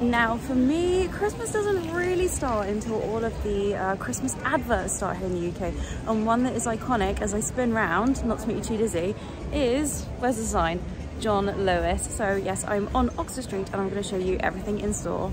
Now for me, Christmas doesn't really start until all of the uh, Christmas adverts start here in the UK. And one that is iconic as I spin round, not to make you too dizzy, is, where's the sign? John Lewis. So yes, I'm on Oxford Street and I'm gonna show you everything in store.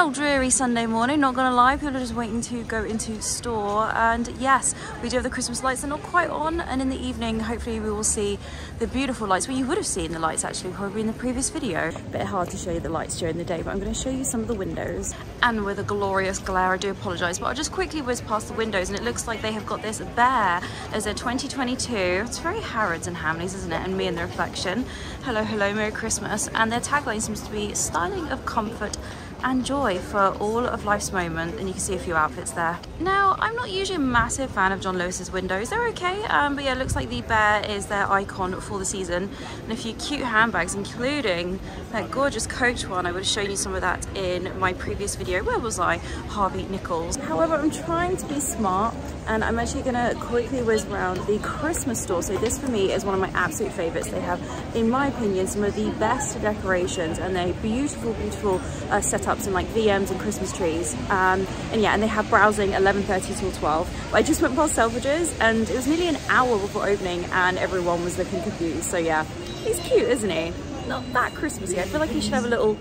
Old dreary Sunday morning, not gonna lie. People are just waiting to go into store. And yes, we do have the Christmas lights. They're not quite on. And in the evening, hopefully we will see the beautiful lights. Well, you would have seen the lights actually probably in the previous video. Bit hard to show you the lights during the day, but I'm gonna show you some of the windows. And with a glorious glare, I do apologize, but I'll just quickly whiz past the windows and it looks like they have got this bear as a 2022. It's very Harrods and Hamleys, isn't it? And me and the reflection. Hello, hello, Merry Christmas. And their tagline seems to be styling of comfort and joy for all of life's moment and you can see a few outfits there. Now I'm not usually a massive fan of John Lewis's windows, they're okay um, but yeah it looks like the bear is their icon for the season and a few cute handbags including that gorgeous coach one. I would have shown you some of that in my previous video. Where was I? Harvey Nichols. However I'm trying to be smart and I'm actually gonna quickly whiz around the Christmas store. So this for me is one of my absolute favorites. They have, in my opinion, some of the best decorations and they're beautiful, beautiful uh, setups and like VMs and Christmas trees. Um, and yeah, and they have browsing 11.30 till 12. But I just went past Selfridges and it was nearly an hour before opening and everyone was looking confused. So yeah, he's cute, isn't he? Not that Christmassy. I feel like he should have a little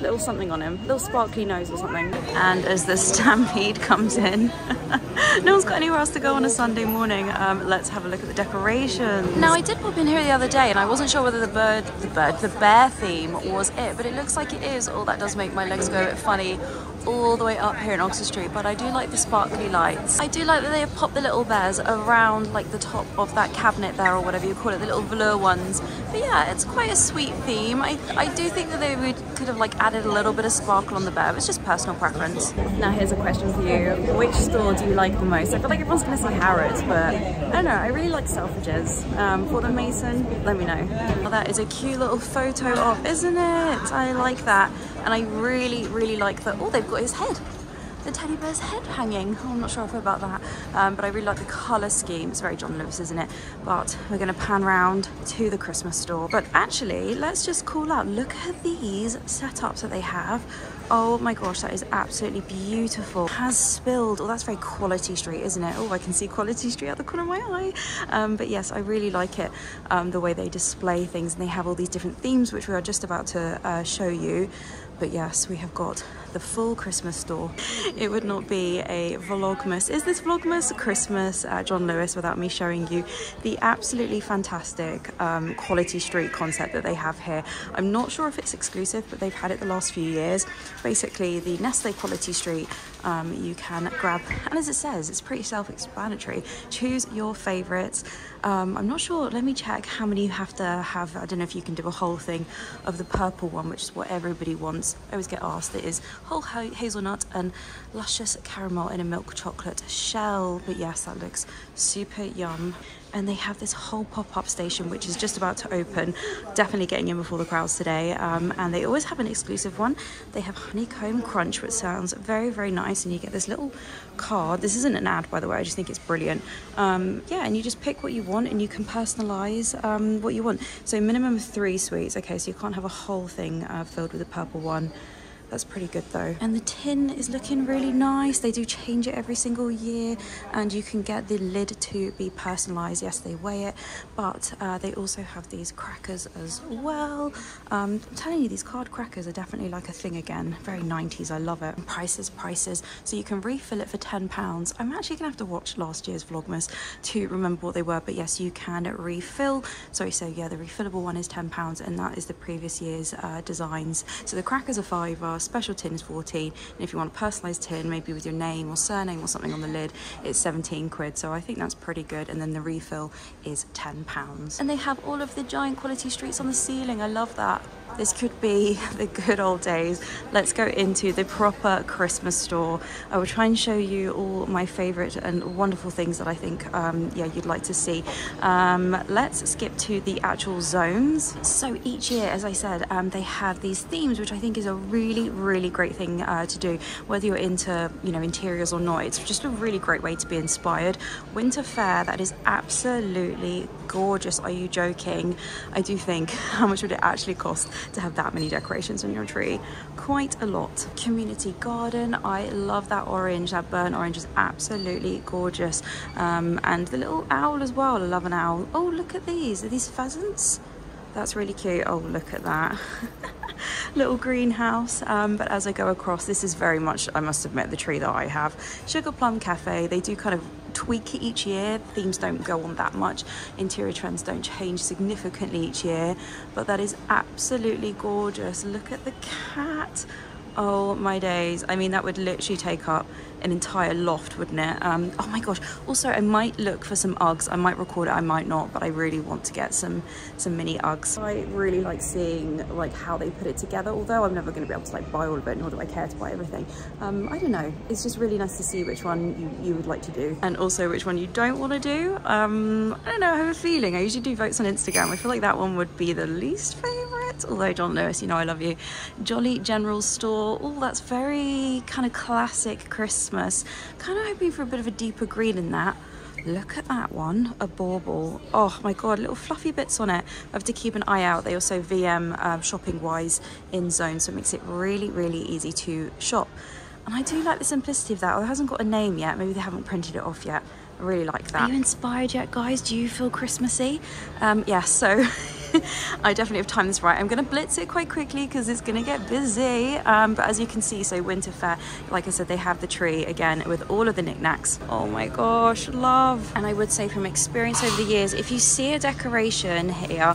little something on him, little sparkly nose or something. And as the stampede comes in, no one's got anywhere else to go on a Sunday morning. Um, let's have a look at the decorations. Now I did pop in here the other day and I wasn't sure whether the bird, the bird, the bear theme was it, but it looks like it is. All that does make my legs go a bit funny all the way up here in Oxford Street, but I do like the sparkly lights. I do like that they have popped the little bears around like the top of that cabinet there or whatever you call it, the little velour ones. But yeah, it's quite a sweet theme. I, I do think that they would could have like added a little bit of sparkle on the bear. It's just personal preference. Now here's a question for you. Which store do you like the most? I feel like everyone's gonna say Harrods, but I don't know. I really like Selfridges. Um, Fortnum Mason, let me know. Well, that is a cute little photo of, isn't it? I like that. And I really, really like that. Oh, they've got his head the teddy bear's head hanging. Oh, I'm not sure if about that, um, but I really like the colour scheme. It's very John Lewis, isn't it? But we're going to pan round to the Christmas store. But actually, let's just call out, look at these setups that they have. Oh my gosh, that is absolutely beautiful. Has spilled. Oh, that's very Quality Street, isn't it? Oh, I can see Quality Street out the corner of my eye. Um, but yes, I really like it, um, the way they display things. And they have all these different themes, which we are just about to uh, show you. But yes, we have got the full Christmas store. It would not be a Vlogmas. Is this Vlogmas Christmas at John Lewis without me showing you the absolutely fantastic um, quality street concept that they have here. I'm not sure if it's exclusive, but they've had it the last few years. Basically, the Nestle quality street um, you can grab, and as it says, it's pretty self-explanatory. Choose your favorites. Um, I'm not sure, let me check how many you have to have. I don't know if you can do a whole thing of the purple one, which is what everybody wants. I always get asked. It is whole hazelnut and luscious caramel in a milk chocolate shell. But yes, that looks super yum and they have this whole pop-up station which is just about to open definitely getting in before the crowds today um, and they always have an exclusive one they have honeycomb crunch which sounds very very nice and you get this little card. This isn't an ad by the way i just think it's brilliant. Um, yeah and you just pick what you want and you can personalize um, what you want. So minimum three sweets. Okay so you can't have a whole thing uh, filled with a purple one that's pretty good though. And the tin is looking really nice. They do change it every single year and you can get the lid to be personalized. Yes, they weigh it, but uh, they also have these crackers as well. Um, I'm telling you, these card crackers are definitely like a thing again. Very 90s, I love it. prices, prices. So you can refill it for 10 pounds. I'm actually gonna have to watch last year's Vlogmas to remember what they were, but yes, you can refill. Sorry, so yeah, the refillable one is 10 pounds and that is the previous year's uh, designs. So the crackers are five, special tin is 14 and if you want a personalised tin maybe with your name or surname or something on the lid it's 17 quid so I think that's pretty good and then the refill is 10 pounds and they have all of the giant quality streets on the ceiling I love that this could be the good old days. Let's go into the proper Christmas store. I will try and show you all my favorite and wonderful things that I think um, yeah, you'd like to see. Um, let's skip to the actual zones. So each year, as I said, um, they have these themes, which I think is a really really, great thing uh, to do. Whether you're into, you know, interiors or not, it's just a really great way to be inspired. Winter Fair, that is absolutely gorgeous. Are you joking? I do think, how much would it actually cost to have that many decorations on your tree? Quite a lot. Community garden, I love that orange. That burnt orange is absolutely gorgeous. Um, and the little owl as well. I love an owl. Oh, look at these. Are these pheasants? That's really cute. Oh, look at that. little greenhouse. Um, but as I go across, this is very much, I must admit, the tree that I have. Sugar Plum Cafe. They do kind of tweak it each year. Themes don't go on that much. Interior trends don't change significantly each year. But that is absolutely gorgeous. Look at the cat. Oh my days. I mean, that would literally take up an entire loft, wouldn't it? Um, oh my gosh. Also, I might look for some Uggs. I might record it, I might not, but I really want to get some some mini Uggs. I really like seeing like how they put it together, although I'm never going to be able to like buy all of it, nor do I care to buy everything. Um, I don't know. It's just really nice to see which one you, you would like to do and also which one you don't want to do. Um, I don't know, I have a feeling. I usually do votes on Instagram. I feel like that one would be the least although John Lewis, you know I love you. Jolly General Store. Oh, that's very kind of classic Christmas Christmas. Kind of hoping for a bit of a deeper green in that. Look at that one, a bauble. Oh my God, little fluffy bits on it. I have to keep an eye out. They also VM um, shopping wise in zone, so it makes it really, really easy to shop. And I do like the simplicity of that. Oh, it hasn't got a name yet. Maybe they haven't printed it off yet. I really like that. Are you inspired yet, guys? Do you feel Christmassy? Um, yeah, so I definitely have timed this right. I'm going to blitz it quite quickly because it's going to get busy. Um, but as you can see, so Winter Fair, like I said, they have the tree again with all of the knickknacks. Oh my gosh, love. And I would say from experience over the years, if you see a decoration here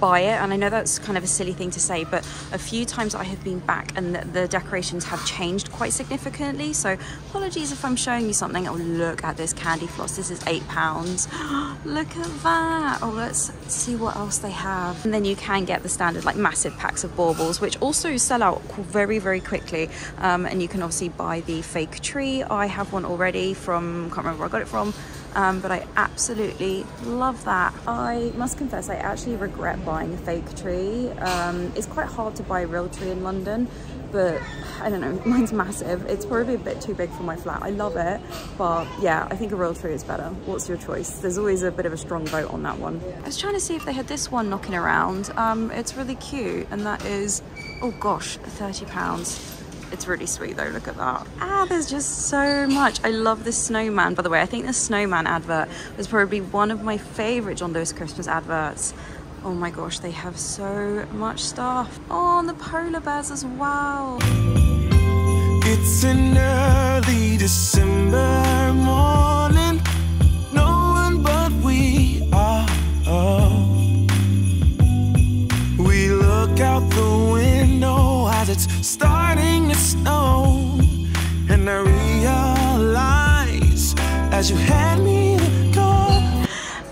buy it and I know that's kind of a silly thing to say but a few times I have been back and the, the, decorations have changed quite significantly. So apologies if I'm showing you something. Oh look at this candy floss. This is eight pounds. Look at that. Oh let's see what else they have. And then you can get the standard like massive packs of baubles which also sell out very very quickly. Um, and you can obviously buy the fake tree. I have one already from can't remember where I got it from um, but I absolutely love that. I must confess, I actually regret buying a fake tree. Um, it's quite hard to buy a real tree in London, but I don't know, mine's massive. It's probably a bit too big for my flat. I love it, but yeah, I think a real tree is better. What's your choice? There's always a bit of a strong vote on that one. I was trying to see if they had this one knocking around. Um, it's really cute, and that is, oh gosh, 30 pounds. It's really sweet though, look at that. Ah, there's just so much. I love this snowman, by the way. I think the snowman advert was probably one of my favorite John Lewis Christmas adverts. Oh my gosh, they have so much stuff. Oh, and the polar bears as well. It's an early December morning. No one but we are. We as it's starting to snow. And I realize as you me.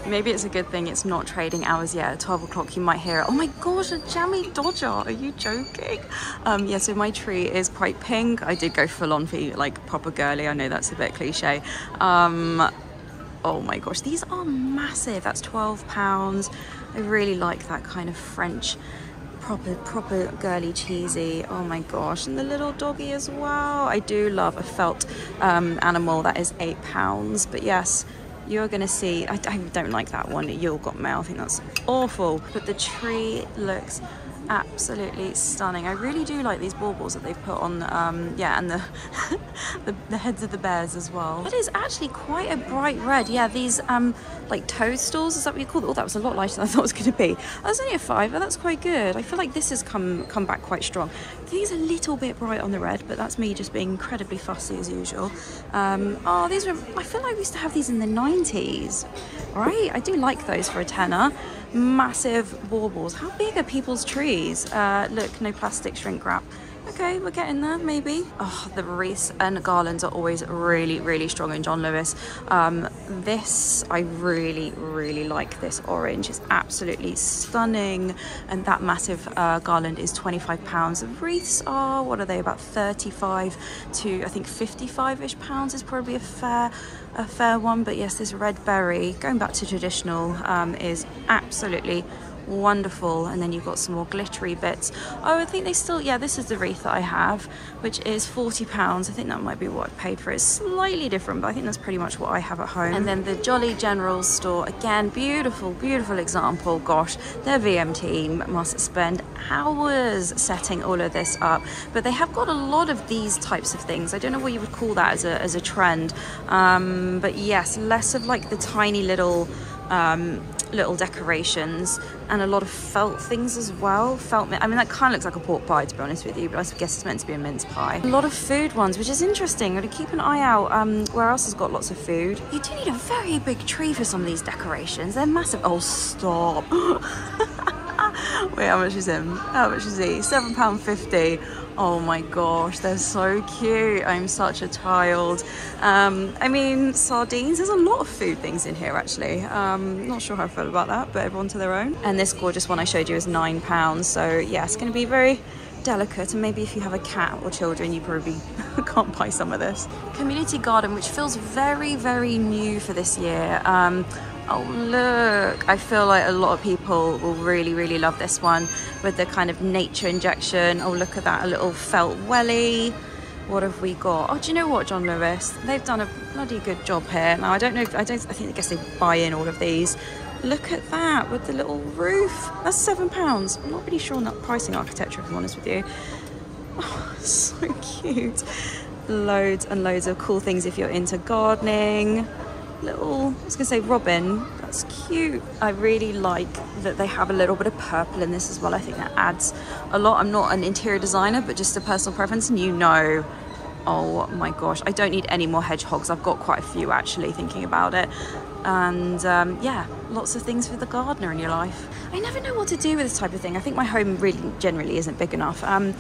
Maybe it's a good thing it's not trading hours yet. At 12 o'clock, you might hear, oh my gosh, a jammy dodger. Are you joking? Um, yeah, so my tree is quite pink. I did go full on for like proper girly. I know that's a bit cliche. Um, oh my gosh, these are massive. That's 12 pounds. I really like that kind of French proper proper girly cheesy. Oh my gosh. And the little doggy as well. I do love a felt um, animal that is eight pounds. But yes you're gonna see I, I don't like that one. You'll got mail. I think that's awful. But the tree looks absolutely stunning. I really do like these baubles that they've put on, um, yeah, and the, the, the heads of the bears as well. It is actually quite a bright red. Yeah, these um, like toadstools, is that what you call it? Oh, that was a lot lighter than I thought it was going to be. That's only a fiver, that's quite good. I feel like this has come, come back quite strong. These are a little bit bright on the red, but that's me just being incredibly fussy as usual. Um, oh, these were, I feel like we used to have these in the 90s, right? I do like those for a tenner massive baubles. How big are people's trees? Uh, look, no plastic shrink wrap. Okay, we're getting there, maybe. Oh, the wreaths and garlands are always really, really strong in John Lewis. Um, this, I really, really like this orange. It's absolutely stunning. And that massive uh, garland is 25 pounds. The wreaths are, what are they, about 35 to, I think, 55-ish pounds is probably a fair a fair one. But yes, this red berry, going back to traditional, um, is absolutely wonderful and then you've got some more glittery bits. Oh i think they still yeah this is the wreath that i have which is 40 pounds. I think that might be what i paid for it's slightly different but i think that's pretty much what i have at home. And then the jolly general store again beautiful beautiful example. Gosh their vm team must spend hours setting all of this up. But they have got a lot of these types of things. I don't know what you would call that as a, as a trend. Um, but yes less of like the tiny little um, little decorations and a lot of felt things as well. Felt, I mean, that kind of looks like a pork pie to be honest with you, but I guess it's meant to be a mince pie. A lot of food ones, which is interesting. I'm to keep an eye out um, where else has got lots of food. You do need a very big tree for some of these decorations. They're massive. Oh, stop. Wait, how much is him? How much is he? £7.50. Oh my gosh, they're so cute. I'm such a child. Um, I mean, sardines, there's a lot of food things in here actually. Um, not sure how I feel about that, but everyone to their own. And this gorgeous one I showed you is nine pounds. So yeah, it's gonna be very delicate and maybe if you have a cat or children you probably can't buy some of this community garden which feels very very new for this year um, Oh look, I feel like a lot of people will really, really love this one with the kind of nature injection. Oh look at that, a little felt welly. What have we got? Oh, do you know what, John Lewis? They've done a bloody good job here. Now, I don't know if, I don't, I think, I guess they buy in all of these. Look at that with the little roof. That's seven pounds. I'm not really sure on that pricing architecture, if I'm honest with you. Oh, so cute. Loads and loads of cool things if you're into gardening little, I was gonna say robin, that's cute. I really like that they have a little bit of purple in this as well. I think that adds a lot. I'm not an interior designer, but just a personal preference and you know, oh my gosh, I don't need any more hedgehogs. I've got quite a few actually thinking about it. And um, yeah, lots of things for the gardener in your life. I never know what to do with this type of thing. I think my home really generally isn't big enough. Um,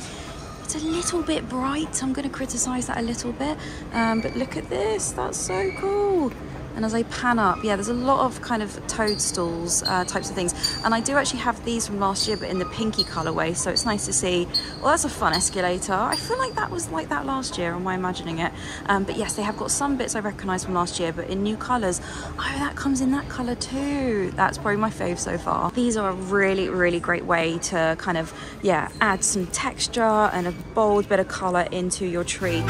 it's a little bit bright, I'm going to criticise that a little bit. Um, but look at this, that's so cool. And as I pan up, yeah, there's a lot of kind of toadstools uh, types of things. And I do actually have these from last year, but in the pinky colorway. So it's nice to see. Well, that's a fun escalator. I feel like that was like that last year. Am I imagining it? Um, but yes, they have got some bits I recognize from last year, but in new colors. Oh, that comes in that color too. That's probably my fave so far. These are a really, really great way to kind of, yeah, add some texture and a bold bit of color into your tree.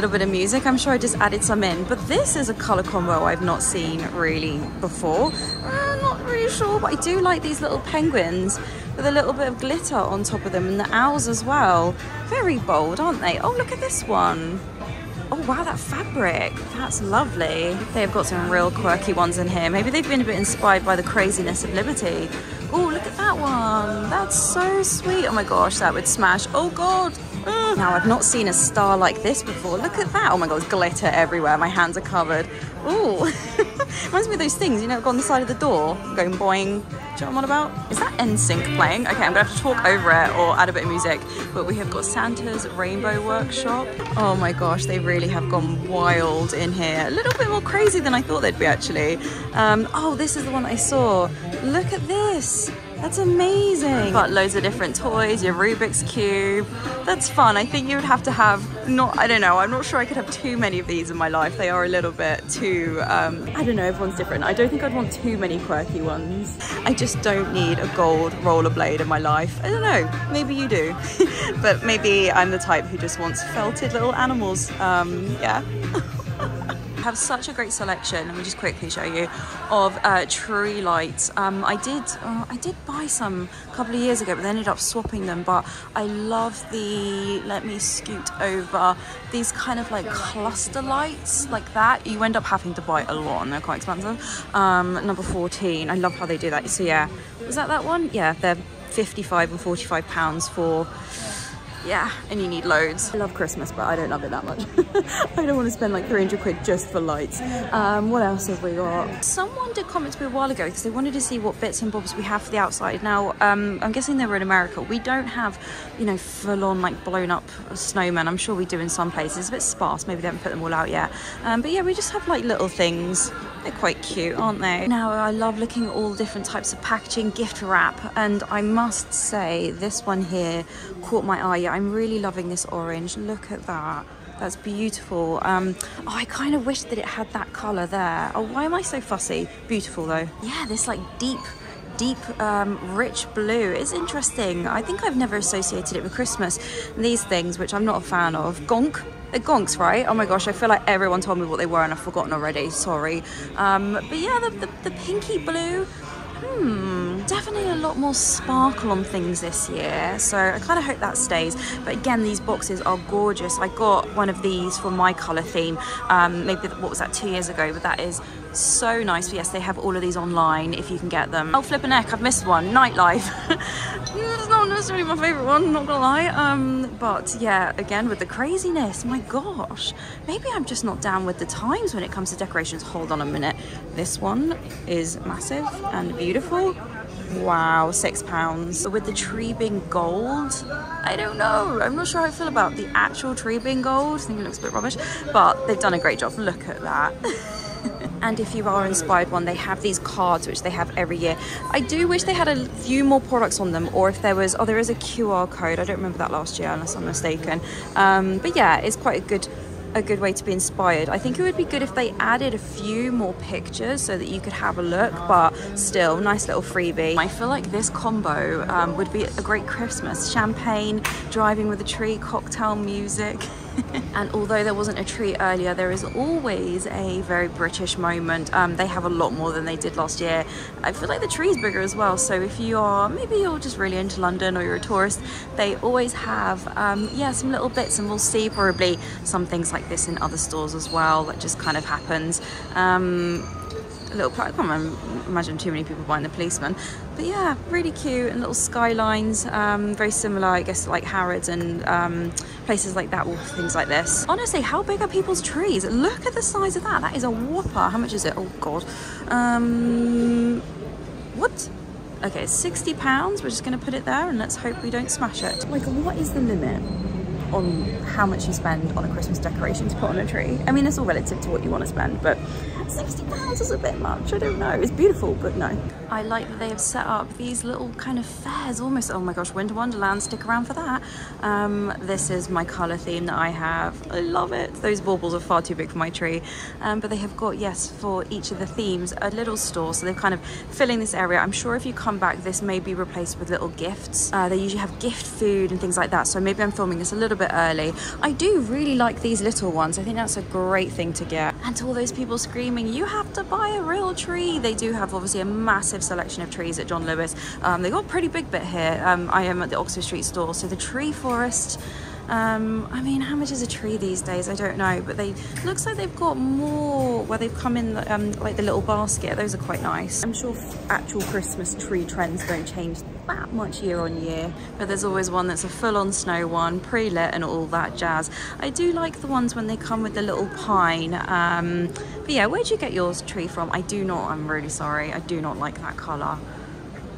Little bit of music. I'm sure I just added some in, but this is a color combo I've not seen really before. Uh, not really sure, but I do like these little penguins with a little bit of glitter on top of them and the owls as well. Very bold, aren't they? Oh, look at this one. Oh wow, that fabric, that's lovely. They've got some real quirky ones in here. Maybe they've been a bit inspired by the craziness of Liberty. Oh, look at that one. That's so sweet. Oh my gosh, that would smash. Oh God, now, I've not seen a star like this before. Look at that. Oh my God, glitter everywhere. My hands are covered. Ooh. Reminds me of those things, you know, go on the side of the door, going boing. Do you know what I'm on about? Is that NSYNC playing? Okay, I'm gonna have to talk over it or add a bit of music. But we have got Santa's Rainbow Workshop. Oh my gosh, they really have gone wild in here. A little bit more crazy than I thought they'd be actually. Um, oh, this is the one I saw. Look at this. That's amazing. Got loads of different toys, your Rubik's Cube. That's fun. I think you would have to have, not, I don't know, I'm not sure I could have too many of these in my life. They are a little bit too, um, I don't know, everyone's different. I don't think I'd want too many quirky ones. I just don't need a gold rollerblade in my life. I don't know, maybe you do. but maybe I'm the type who just wants felted little animals. Um, yeah. have such a great selection let me just quickly show you of uh, tree lights um, I did uh, I did buy some a couple of years ago but they ended up swapping them but I love the let me scoot over these kind of like cluster lights like that. You end up having to buy a lot and they're quite expensive. Um, number 14 I love how they do that. So yeah was that that one? Yeah they're 55 and 45 pounds for Yeah, and you need loads. I love Christmas, but I don't love it that much. I don't want to spend like 300 quid just for lights. Um, what else have we got? Someone did comment to me a while ago because they wanted to see what bits and bobs we have for the outside. Now, um, I'm guessing they were in America. We don't have, you know, full on like blown up snowmen. I'm sure we do in some places. It's a bit sparse. Maybe they haven't put them all out yet. Um, but yeah, we just have like little things. They're quite cute, aren't they? Now, I love looking at all different types of packaging, gift wrap, and I must say this one here caught my eye. I'm really loving this orange. Look at that. That's beautiful. Um, oh, I kind of wish that it had that colour there. Oh, why am I so fussy? Beautiful though. Yeah, this like deep deep um, rich blue it's interesting I think I've never associated it with Christmas these things which I'm not a fan of gonk they're gonks right oh my gosh I feel like everyone told me what they were and I've forgotten already sorry um, but yeah the, the, the pinky blue Hmm, definitely a lot more sparkle on things this year. So I kind of hope that stays. But again, these boxes are gorgeous. I got one of these for my colour theme, um, maybe, what was that, two years ago, but that is so nice. But yes, they have all of these online if you can get them. Oh, flip a neck, I've missed one. Nightlife. it's not necessarily my favourite one, not gonna lie. Um, but yeah, again, with the craziness, my gosh. Maybe I'm just not down with the times when it comes to decorations. Hold on a minute. This one is massive and beautiful. Wow, six pounds. With the tree being gold, I don't know. I'm not sure how I feel about the actual tree being gold. I think it looks a bit rubbish, but they've done a great job. Look at that. and if you are inspired one they have these cards which they have every year i do wish they had a few more products on them or if there was oh there is a qr code i don't remember that last year unless i'm mistaken um, but yeah it's quite a good a good way to be inspired. I think it would be good if they added a few more pictures so that you could have a look, but still, nice little freebie. I feel like this combo um, would be a great Christmas. Champagne, driving with a tree, cocktail music. and although there wasn't a tree earlier, there is always a very British moment. Um, they have a lot more than they did last year. I feel like the tree's bigger as well. So if you are, maybe you're just really into London or you're a tourist, they always have, um, yeah, some little bits and we'll see probably some things like this in other stores as well. That just kind of happens. Um, a little, I can't imagine too many people buying the policeman. But yeah, really cute and little skylines, um, very similar, I guess, like Harrods and um, places like that, or things like this. Honestly, how big are people's trees? Look at the size of that. That is a whopper. How much is it? Oh God. Um, what? Okay, 60 pounds. We're just gonna put it there and let's hope we don't smash it. Like, what is the limit? on how much you spend on a Christmas decoration to put on a tree. I mean, it's all relative to what you want to spend, but 60 pounds is a bit much. I don't know. It's beautiful, but no. I like that they have set up these little kind of fairs, almost, oh my gosh, Winter Wonderland, stick around for that. Um, this is my colour theme that I have. I love it. Those baubles are far too big for my tree. Um, but they have got, yes, for each of the themes, a little store. So they're kind of filling this area. I'm sure if you come back, this may be replaced with little gifts. Uh, they usually have gift food and things like that. So maybe I'm filming this a little bit early. I do really like these little ones. I think that's a great thing to get. And to all those people screaming, you have to buy a real tree. They do have obviously a massive selection of trees at John Lewis. Um, they got a pretty big bit here. Um, I am at the Oxford Street store. So the tree forest, um, I mean, how much is a tree these days? I don't know, but they looks like they've got more where they've come in um, like the little basket. Those are quite nice. I'm sure actual Christmas tree trends don't change that much year on year, but there's always one that's a full-on snow one, pre-lit and all that jazz. I do like the ones when they come with the little pine. Um, but yeah, where'd you get yours tree from? I do not, I'm really sorry. I do not like that colour.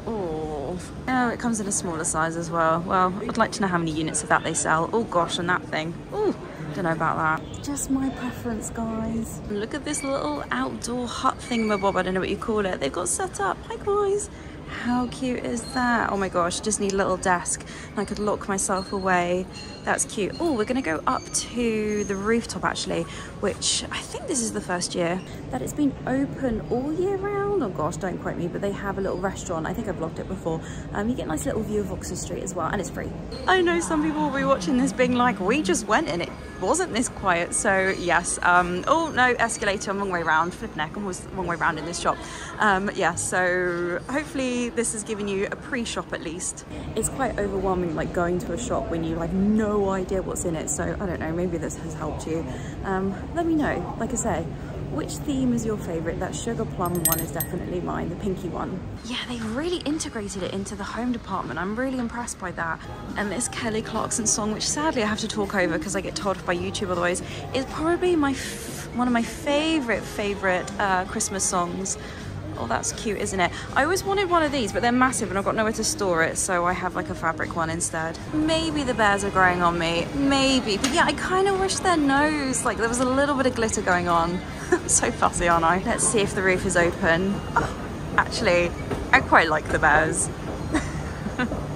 Oh, oh, it comes in a smaller size as well. Well, I'd like to know how many units of that they sell. Oh gosh, and that thing. Oh, don't know about that. Just my preference, guys. Look at this little outdoor hut thingamabob. I don't know what you call it. They've got set up. Hi, guys. How cute is that? Oh my gosh, just need a little desk and I could lock myself away. That's cute. Oh, we're gonna go up to the rooftop actually, which I think this is the first year that it's been open all year round. Oh gosh, don't quote me, but they have a little restaurant. I think I've vlogged it before. Um, you get a nice little view of Oxford Street as well, and it's free. I know some people will be watching this being like, we just went and it wasn't this quiet. So yes, um, oh no, escalator, I'm wrong way round, flip neck, I'm always wrong way round in this shop. Um, yeah, so hopefully this has given you a pre-shop at least. It's quite overwhelming like going to a shop when you have no idea what's in it. So I don't know, maybe this has helped you. Um, let me know, like I say, which theme is your favorite? That sugar plum one is definitely mine, the pinky one. Yeah, they really integrated it into the home department. I'm really impressed by that. And this Kelly Clarkson song, which sadly I have to talk over because I get told off by YouTube otherwise, is probably my one of my favorite, favorite uh, Christmas songs. Oh, that's cute, isn't it? I always wanted one of these, but they're massive and I've got nowhere to store it, so I have like a fabric one instead. Maybe the bears are growing on me, maybe. But yeah, I kind of wish their nose, like there was a little bit of glitter going on. so fussy, aren't I? Let's see if the roof is open. Oh, actually, I quite like the bears.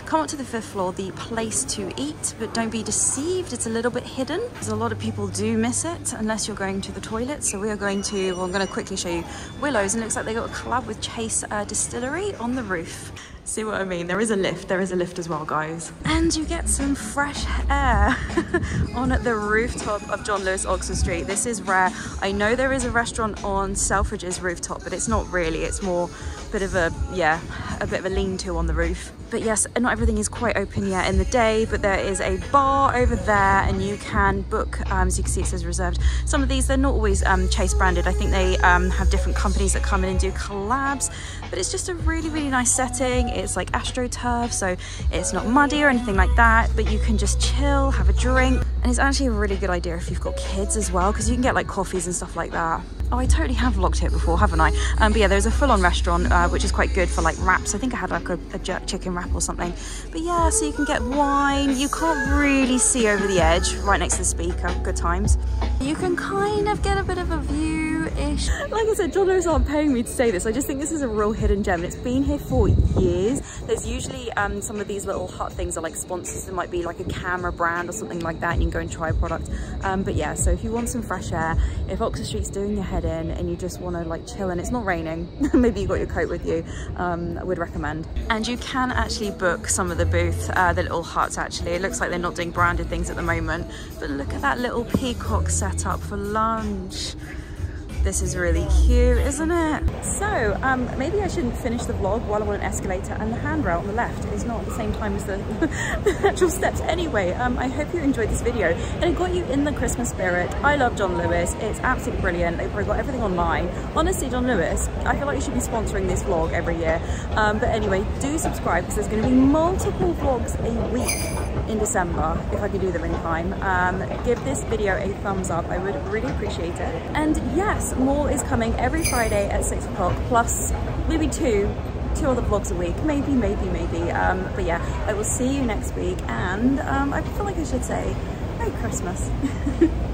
Come up to the fifth floor, the place to eat, but don't be deceived, it's a little bit hidden. Because a lot of people do miss it unless you're going to the toilet. So we are going to, well, I'm gonna quickly show you Willows and it looks like they got a collab with Chase uh, Distillery on the roof. See what I mean? There is a lift. There is a lift as well, guys. And you get some fresh air on the rooftop of John Lewis Oxford Street. This is rare. I know there is a restaurant on Selfridge's rooftop, but it's not really. It's more a bit of a, yeah, a bit of a lean-to on the roof. But yes, not everything is quite open yet in the day, but there is a bar over there and you can book, um, as you can see it says reserved. Some of these, they're not always um, Chase branded. I think they um, have different companies that come in and do collabs, but it's just a really, really nice setting. It's like AstroTurf, so it's not muddy or anything like that, but you can just chill, have a drink. And it's actually a really good idea if you've got kids as well, because you can get like coffees and stuff like that. Oh, I totally have vlogged here before, haven't I? Um, but yeah, there's a full-on restaurant, uh, which is quite good for like wraps. I think I had like a, a, jerk chicken wrap or something. But yeah, so you can get wine. You can't really see over the edge, right next to the speaker. Good times. You can kind of get a bit of a view-ish. Like I said, John aren't paying me to say this. I just think this is a real hidden gem. It's been here for years. There's usually um, some of these little hut things are like sponsors. There might be like a camera brand or something like that. And you can go and try a product. Um, but yeah, so if you want some fresh air, if Oxford Street's doing your head in and you just want to like chill and it's not raining, maybe you got your coat with you, um, I would recommend. And you can actually book some of the booth, uh, the little huts actually. It looks like they're not doing branded things at the moment, but look at that little peacock set up for lunch. This is really cute, isn't it? So, um, maybe I shouldn't finish the vlog while I'm on an escalator and the handrail on the left is not the same time as the, the actual steps. Anyway, um, I hope you enjoyed this video and it got you in the Christmas spirit. I love John Lewis. It's absolutely brilliant. They've probably got everything online. Honestly, John Lewis, I feel like you should be sponsoring this vlog every year. Um, but anyway, do subscribe because there's going to be multiple vlogs a week in December if I can do them in time. Um, give this video a thumbs up. I would really appreciate it. And yes, more is coming every Friday at six o'clock, plus maybe two, two other vlogs a week. Maybe, maybe, maybe. Um, but yeah, I will see you next week. And um, I feel like I should say, Merry Christmas.